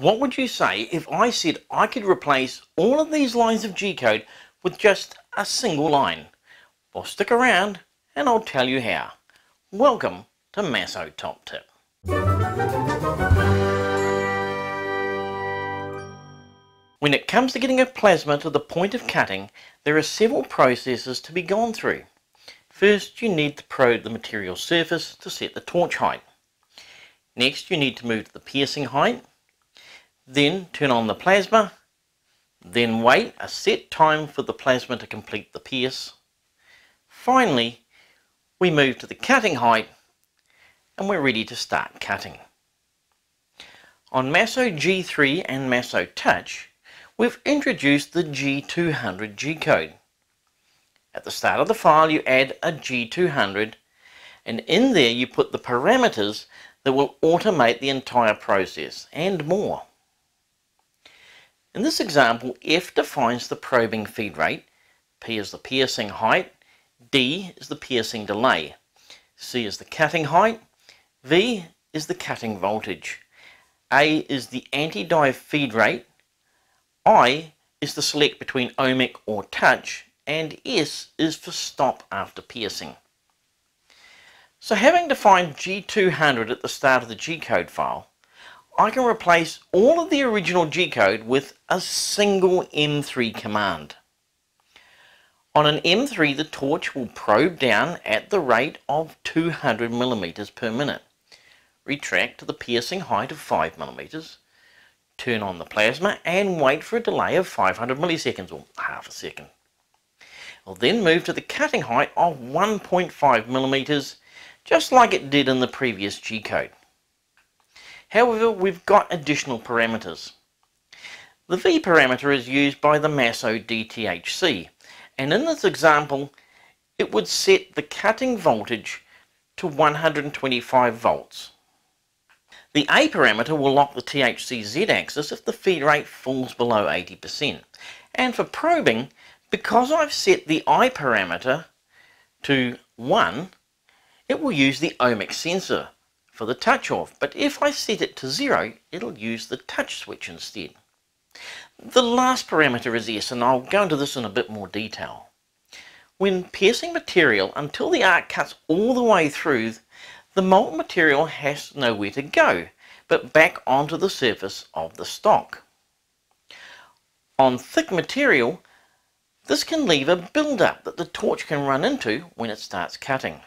What would you say if I said I could replace all of these lines of G-code with just a single line? Well, stick around and I'll tell you how. Welcome to Masso Top Tip. When it comes to getting a plasma to the point of cutting, there are several processes to be gone through. First, you need to probe the material surface to set the torch height. Next, you need to move to the piercing height. Then turn on the plasma. Then wait a set time for the plasma to complete the pierce. Finally, we move to the cutting height and we're ready to start cutting. On Masso G3 and Masso Touch, we've introduced the G200 G-code. At the start of the file you add a G200 and in there you put the parameters that will automate the entire process and more. In this example F defines the probing feed rate, P is the piercing height, D is the piercing delay, C is the cutting height, V is the cutting voltage, A is the anti-dive feed rate, I is to select between ohmic or touch, and S is for stop after piercing. So having defined G200 at the start of the G-code file, I can replace all of the original G-code with a single M3 command. On an M3 the torch will probe down at the rate of 200 millimeters per minute, retract to the piercing height of 5 millimeters, turn on the plasma and wait for a delay of 500 milliseconds or half a second. I'll then move to the cutting height of 1.5 millimeters just like it did in the previous G-code. However, we've got additional parameters. The V parameter is used by the Masso DTHC and in this example it would set the cutting voltage to 125 volts. The A parameter will lock the THC Z-axis if the feed rate falls below 80%. And for probing, because I've set the I parameter to 1, it will use the ohmic sensor for the touch off. But if I set it to 0, it'll use the touch switch instead. The last parameter is S, and I'll go into this in a bit more detail. When piercing material, until the arc cuts all the way through, the molten material has nowhere to go, but back onto the surface of the stock. On thick material, this can leave a build-up that the torch can run into when it starts cutting.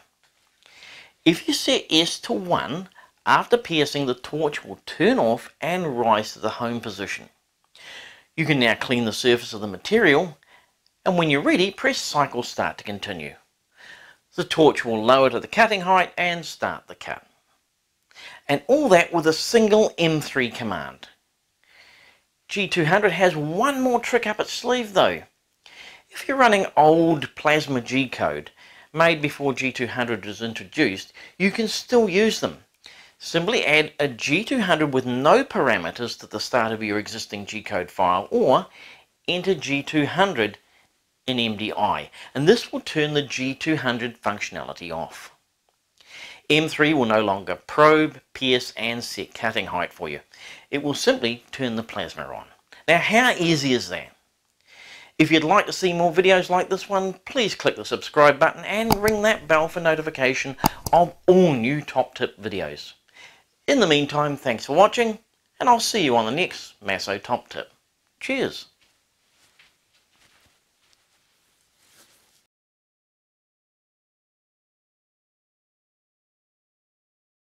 If you set S to 1, after piercing the torch will turn off and rise to the home position. You can now clean the surface of the material and when you're ready press cycle start to continue. The torch will lower to the cutting height and start the cut. And all that with a single M3 command. G200 has one more trick up its sleeve though. If you're running old Plasma G code, made before G200 is introduced, you can still use them. Simply add a G200 with no parameters to the start of your existing G-code file or enter G200 in MDI and this will turn the G200 functionality off. M3 will no longer probe, pierce and set cutting height for you. It will simply turn the plasma on. Now how easy is that? If you'd like to see more videos like this one, please click the subscribe button and ring that bell for notification of all new top tip videos. In the meantime, thanks for watching and I'll see you on the next Masso Top Tip. Cheers!